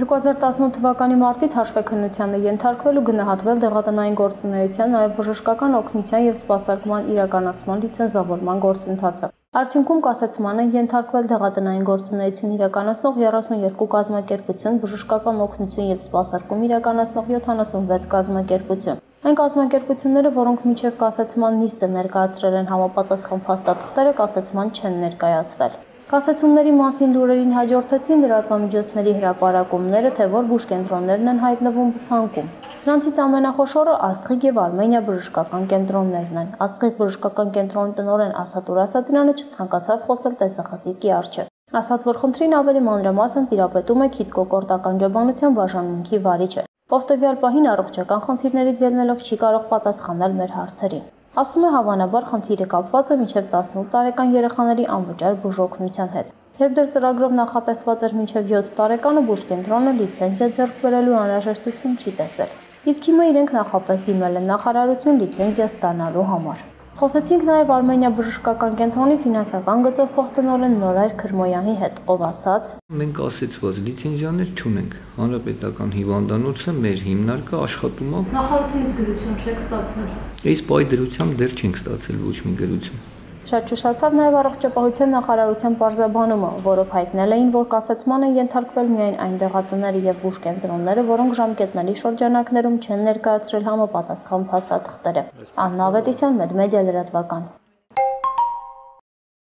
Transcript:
2018 թվականի մարտից հաշվեկնությանը ենթարկվել ու գնահատվել դեղատնային գործունեության, նաև բժշկական օգնության եւ սպասարկման իրականացման լիցենզավորման գործընթացը։ Արդյունքում կասեցման են ենթարկվել դեղատնային գործունեություն իրականացնող 32 կազմակերպություն, բժշկական օգնություն եւ սպասարկում իրականացնող 76 կազմակերպություն։ Այն կազմակերպությունները, որոնք միջև կասեցման նիստը ներկայացրել են համապատասխան փաստաթղթերը, կասեցման չեն ներկայացվել։ Կասեցումների մասին լուրերին հաջորդեցին լրատվամիջոցների հրապարակումները, թե որ բուժկենտրոններն են հայտնվում ցանկում։ Նրանցից ամենախոշորը Աստղիկ եւ Արմենիա բժշկական կենտրոններն են։ Աստղիկ բժշկական կենտրոնի տնօրեն Ասատուր Ասատրյանը չցանկացավ խոսել տեսախցիկի առջև։ Ասաց, որ խնդրին ավելի մանրամասն տիրապետում է քիթ կոկորտական ջոբանության բաժանմունքի վարիչը, ով տվյալ պահին առողջական խնդիրներից ելնելով չի կարող պատասխանել մեր հարցերին։ Ասում է հավանաբար խնդիրը կապված է մինչև 18 տարեկան երեխաների անվճար բուժօգնության հետ։ Երբ դեռ ծրագրով նախատեսված էր մինչև 7 տարեկանը բուժկենտրոնը լիցենզիա ձեռք բերելու անհրաժեշտություն չի տեսել։ Իսկ հիմա իրենք նախապես դիմել են նախարարություն լիցենզիա ստանալու համար։ Խոսեցինք նաև Արմենիա բժշկական կենտրոնի ֆինանսական գծով փոխտնօրեն Նորայր Քրմոյանի հետ, ով ասաց. Մենք ասեցված լիցենզիաներ չունենք։ Հանրապետական հիվանդանոցը մեր հիմնարկը աշխատում է։ Նախարարությունից գրություն չեք ստացել։ Իսկ պայ դրությամբ դեռ չենք ստացել ոչ մի գրություն։ Շատ շուշացավ նաև առողջապահության նախարարության պարզաբանումը, որով հայտնել էին, որ կասեցման են ենթարկվել միայն այն դեղատները եւ բուժկենտրոնները, որոնք ժամկետների շրջանակներում չեն ներկայացրել համապատասխան փաստաթղթերը։ Աննա Ավետիսյան, Մեդմեդիա լրատվական։